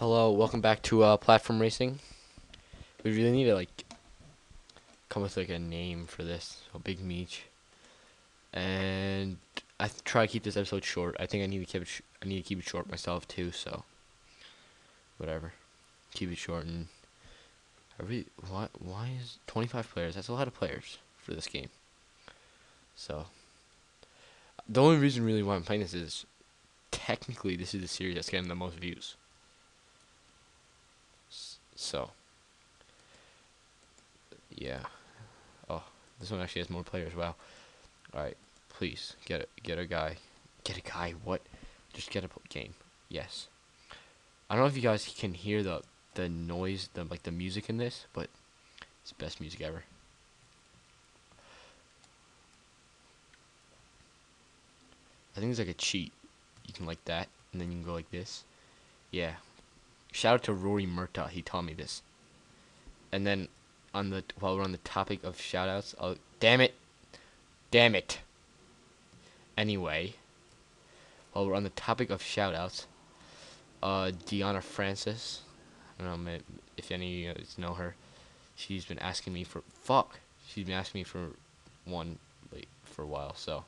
Hello, welcome back to uh, platform racing. We really need to like come with like a name for this. So Big Meech, and I try to keep this episode short. I think I need to keep it. I need to keep it short myself too. So whatever, keep it short and. Really why why is 25 players? That's a lot of players for this game. So the only reason really why I'm playing this is technically this is the series that's getting the most views. So, yeah. Oh, this one actually has more players. Wow. All right, please get a get a guy, get a guy. What? Just get a game. Yes. I don't know if you guys can hear the the noise, the like the music in this, but it's the best music ever. I think it's like a cheat. You can like that, and then you can go like this. Yeah. Shout out to Rory Murtaugh. He taught me this. And then on the while we're on the topic of shout outs, I'll damn it. Damn it. Anyway, while we're on the topic of shout outs, uh Deanna Francis, I don't know if any of you know her. She's been asking me for fuck. She's been asking me for one like for a while, so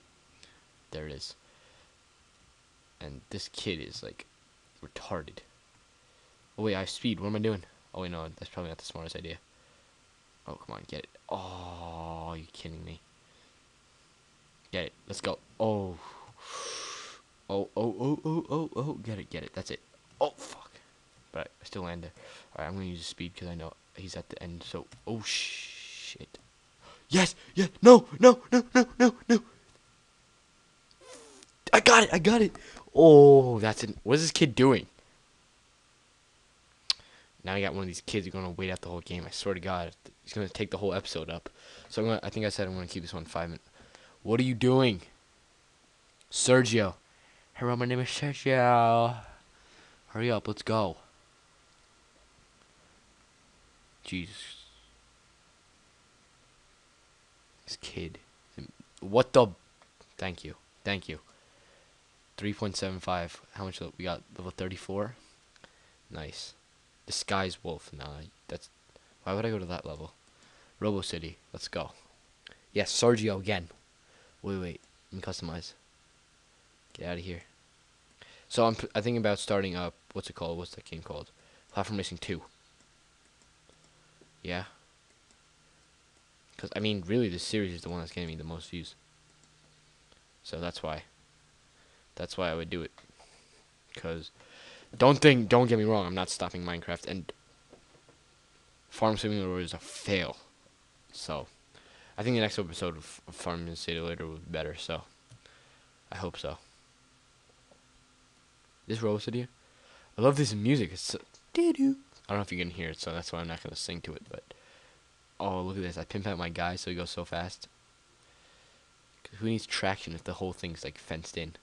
there it is. And this kid is like retarded. Oh wait, I have speed. What am I doing? Oh wait, no, that's probably not the smartest idea. Oh come on, get it. Oh, are you kidding me? Get it. Let's go. Oh. Oh, oh, oh, oh, oh, oh. Get it, get it. That's it. Oh, fuck. But I still land there. Alright, I'm going to use speed because I know he's at the end. So, oh, shit. Yes, yeah. No, no, no, no, no, no. I got it, I got it. Oh, that's it. What is this kid doing? Now I got one of these kids who are gonna wait out the whole game. I swear to God, he's gonna take the whole episode up. So I'm gonna. I think I said I'm gonna keep this one five minutes. What are you doing, Sergio? Hello, my name is Sergio. Hurry up, let's go. Jesus. This kid. What the? Thank you. Thank you. 3.75. How much we got? Level 34? Nice. Disguise Wolf. Nah, that's. Why would I go to that level? Robo City. Let's go. Yes, Sergio again. Wait, wait. Let me customize. Get out of here. So I'm. p- I thinking about starting up. What's it called? What's that game called? Platform Racing 2. Yeah. Because I mean, really, this series is the one that's getting me the most views. So that's why. That's why I would do it. Because don't think, don't get me wrong, I'm not stopping Minecraft, and Farm Simulator is a fail. So, I think the next episode of, Farm Simulator will be better. So, I hope so. This Rose City, I love this music. It's so. I don't know if you can hear it, so that's why I'm not gonna sing to it. But oh, look at this! I pimp out my guy so he goes so fast. who needs traction if the whole thing's like fenced in?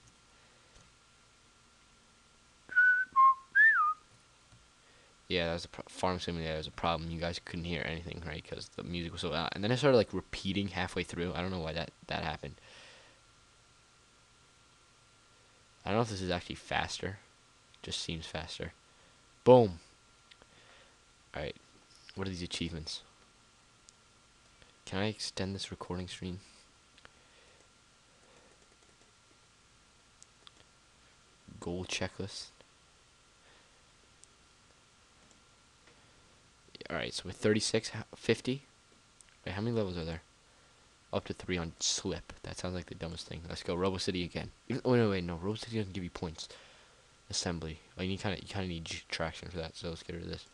Yeah, that was a farm simulator. was a problem. You guys couldn't hear anything, right? Because the music was so loud. And then it started like repeating halfway through. I don't know why that that happened. I don't know if this is actually faster. Just seems faster. Boom. All right. What are these achievements? Can I extend this recording screen? Goal checklist. Alright, so with 36, ho- 50. Wait, how many levels are there? Up to 3 on slip. That sounds like the dumbest thing. Let's go Robo City again. Oh, no, wait, no. Robo City doesn't give you points. Assembly. Oh, you kind of you kind of need traction for that, so let's get rid of this.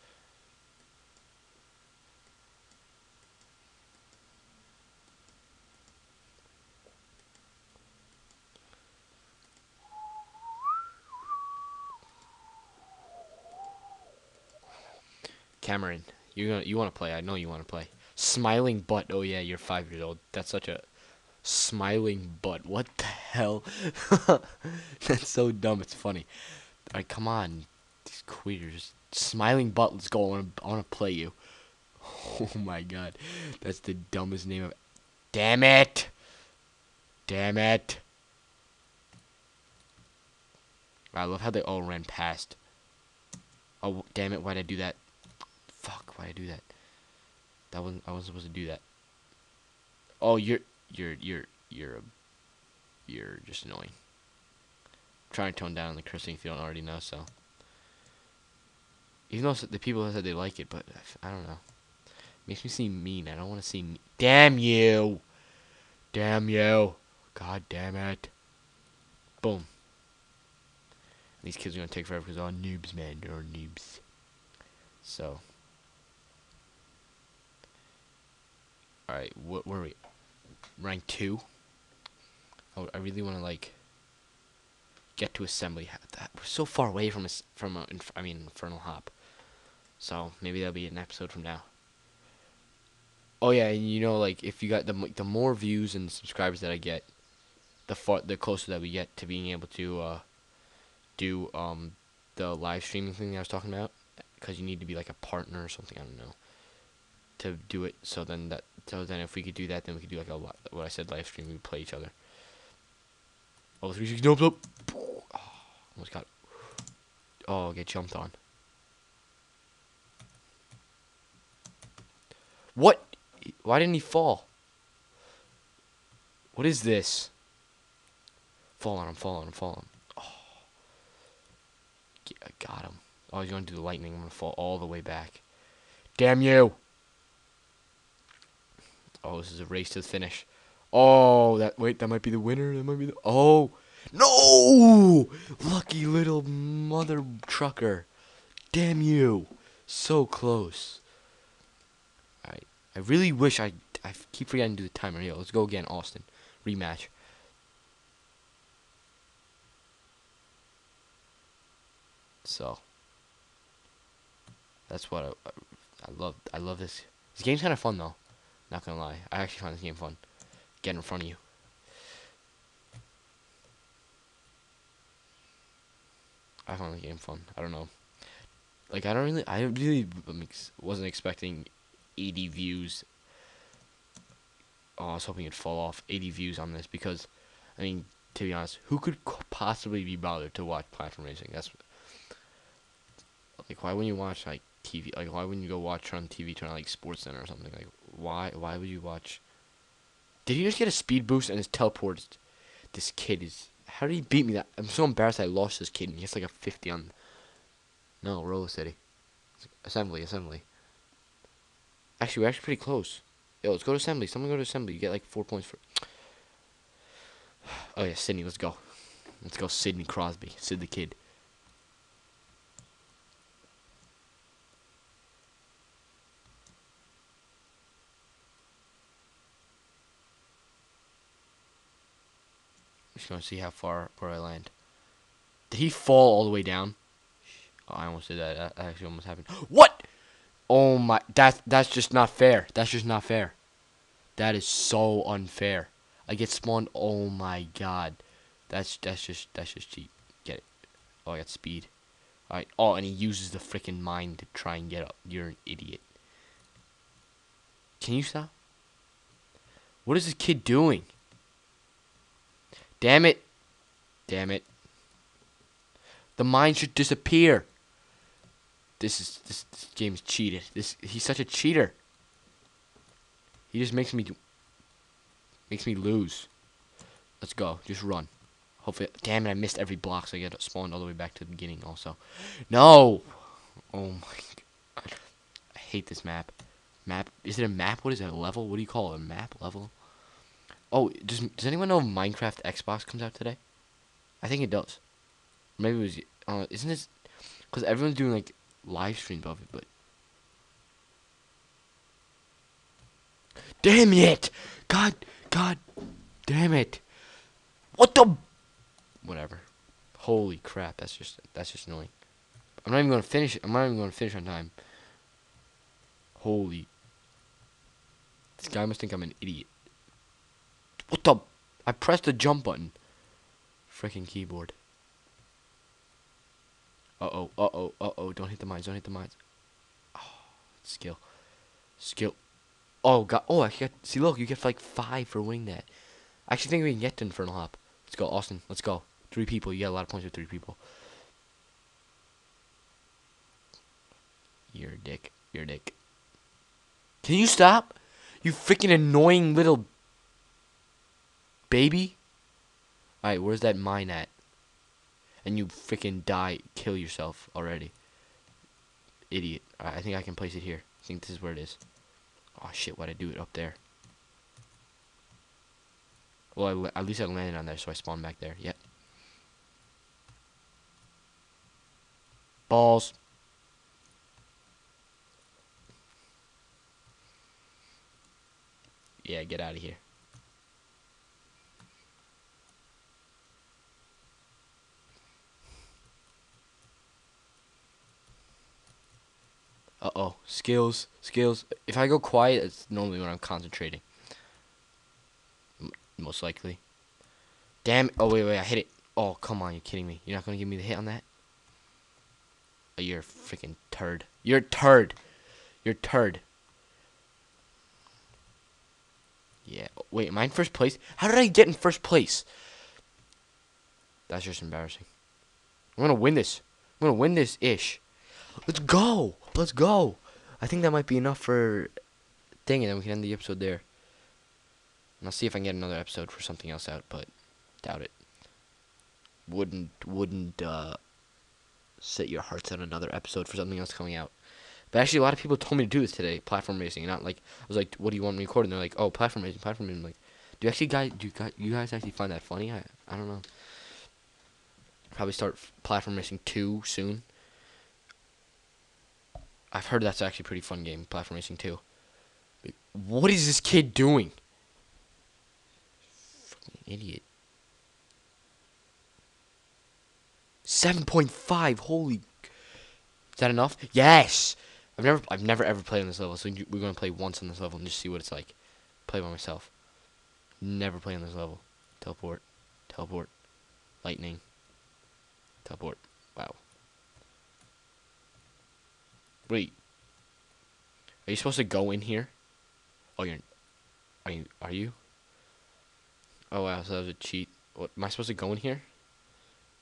Cameron, you gonna you want to play? I know you want to play. Smiling butt. Oh yeah, you're five years old. That's such a smiling butt. What the hell? That's so dumb. It's funny. Alright, come on, these queers. Smiling butt. Let's go. I wanna I wanna play you. Oh my god, that's the dumbest name of. Damn it! Damn it! I love how they all ran past. Oh damn it! Why'd I do that? Fuck! Why'd I do that? That wasn't. I wasn't supposed to do that. Oh, you're you're you're you're a, you're just annoying. Trying to tone down the cursing if you don't already know. So even though the people have said they like it, but I don't know. Makes me seem mean. I don't want to seem. Damn you! Damn you! God damn it! Boom. These kids are gonna take forever because they're all noobs, man. They're all noobs. So. Alright, what were we? Rank 2? Oh, I really want to, like, get to assembly. Ha- That, we're so far away from us, from, a, inf- I mean, Infernal Hop. So, maybe that'll be an episode from now. Oh, yeah, and you know, like, if you got the, the more views and subscribers that I get, the far, the closer that we get to being able to, uh, do, um, the live streaming thing I was talking about. Because you need to be, like, a partner or something, I don't know to do it. So then that so then if we could do that, then we could do like a lot. What I said, live stream. We play each other. Oh, 360 nope, nope. Oh, almost got. Oh, get jumped on. What? Why didn't he fall? What is this? Fall on him, fall on him, fall on him. Oh. I got him. Oh, he's going to do the lightning. I'm going to fall all the way back. Damn you! Oh, this is a race to the finish. Oh, that wait, that might be the winner. That might be the oh no! Lucky little mother trucker. Damn you! So close. Alright, I really wish I I keep forgetting to do the timer. Yo, let's go again, Austin. Rematch. So that's what I, I, I love. I love this. This game's kind of fun though. Not gonna lie, I actually find this game fun. Get in front of you. I found the game fun. I don't know. Like I don't really, I really wasn't expecting 80 views. Oh, I was hoping it'd fall off 80 views on this because, I mean, to be honest, who could possibly be bothered to watch platform racing? That's like why wouldn't you watch like TV? Like why wouldn't you go watch on TV, turn on like Sports Center or something? Like why? Why would you watch? Did he just get a speed boost and his teleports? This kid is. How did he beat me? That I'm so embarrassed. I lost this kid. And he gets like a 50 on. No, Roller City. Assembly, assembly. Actually, we're actually pretty close. Yo, let's go to assembly. Someone go to assembly. You get like four points for. Oh yeah, Sydney. Let's go. Let's go, Sidney Crosby. Sid the kid. Just gonna see how far where I land. Did he fall all the way down? Oh, I almost did that. That actually almost happened. What? Oh my! That that's just not fair. That's just not fair. That is so unfair. I get spawned. Oh my god. That's that's just that's just cheap. Get it? Oh, I got speed. All right. Oh, and he uses the freaking mine to try and get up. You're an idiot. Can you stop? What is this kid doing? Damn it. Damn it. The mine should disappear. This is this, this game's cheated. This he's such a cheater. He just makes me makes me lose. Let's go. Just run. Hopefully damn it, I missed every block so I get spawned all the way back to the beginning also. No. Oh my god. I hate this map. Map is it a map? What is it? A level? What do you call it? A map level? Oh, does does anyone know Minecraft Xbox comes out today? I think it does. Maybe it was. Uh, isn't this? Because everyone's doing like live streams of it, but. Damn it! God, God, damn it! What the? Whatever. Holy crap! That's just that's just annoying. I'm not even gonna finish. I'm not even gonna finish on time. Holy. This guy must think I'm an idiot. What the? I pressed the jump button. Freaking keyboard. Uh oh, uh oh, uh oh. Don't hit the mines, don't hit the mines. Oh, skill. Skill. Oh, God. Oh, I. See, look, you get like five for winning that. I actually think we can get to Infernal Hop. Let's go, Austin. Let's go. Three people. You get a lot of points with three people. You're a dick. You're a dick. Can you stop? You freaking annoying little baby. Alright, where's that mine at? And you freaking die, kill yourself already. Idiot. I think I can place it here. I think this is where it is. Oh shit, why'd I do it up there? Well, I at least I landed on there, so I spawned back there. Yep. Balls. Yeah, get out of here. Uh oh, skills, skills. If I go quiet, it's normally when I'm concentrating. M- most likely. Damn. Oh wait, wait, I hit it. Oh come on, you're kidding me. You're not gonna give me the hit on that? Oh, you're a freaking turd. You're a turd. You're a turd. Yeah. Wait, am I in first place? How did I get in first place? That's just embarrassing. I'm gonna win this. I'm gonna win this ish. Let's go. Let's go. I think that might be enough for thing, and then we can end the episode there. And I'll see if I can get another episode for something else out, but doubt it. Wouldn't wouldn't uh, set your hearts on another episode for something else coming out. But actually, a lot of people told me to do this today, platform racing. Not like I was like, "What do you want me to record?" And they're like, "Oh, platform racing, platform racing." I'm like, do you actually guys do you guys, you guys actually find that funny? I I don't know. Probably start platform racing two soon. I've heard that's actually a pretty fun game, platform racing two. What is this kid doing? Fucking idiot. Seven point five. Holy. Is that enough? Yes. I've never, I've never ever played on this level, so we're gonna play once on this level and just see what it's like. Play by myself. Never play on this level. Teleport. Teleport. Lightning. Teleport. Wow. Wait. Are you supposed to go in here? Oh, you're. Are you? Are you? Oh wow, so that was a cheat. What? Am I supposed to go in here?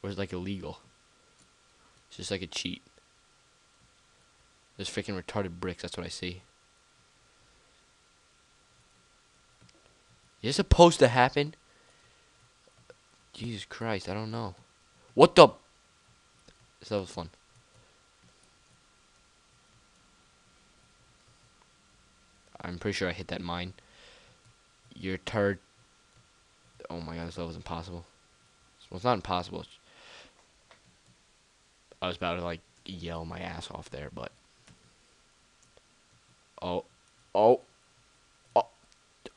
Or is it like illegal? It's just like a cheat. There's freaking retarded bricks. That's what I see. Is this supposed to happen? Jesus Christ, I don't know. What the? That was fun. I'm pretty sure I hit that mine. You're a turd. Oh my god, this level was impossible. Well, it's not impossible. I was about to like yell my ass off there, but oh, oh, oh,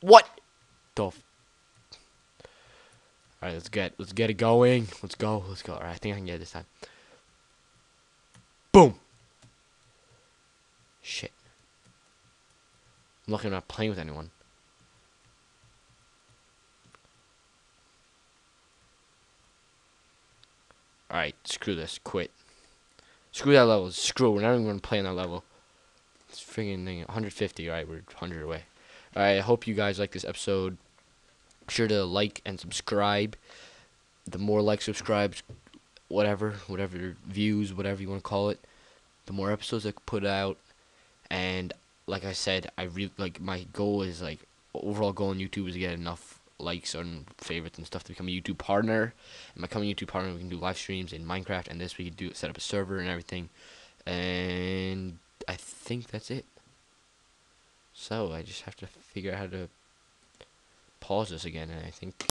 what the? All right, let's get let's get it going. Let's go. Let's go. All right, I think I can get it this time. Boom. Shit. I'm lucky I'm not playing with anyone. Alright, screw this. Quit. Screw that level. Screw. We're not even going to play on that level. It's freaking thing. 150. Alright, we're 100 away. Alright, I hope you guys like this episode. Be sure to like and subscribe. The more likes, subscribes, whatever, whatever views, whatever you want to call it, the more episodes I put out. And like I said, I really like my goal is like overall goal on YouTube is to get enough likes and favorites and stuff to become a YouTube partner. And becoming a YouTube partner, we can do live streams in Minecraft, and this we can do set up a server and everything. And I think that's it. So I just have to figure out how to pause this again, and I think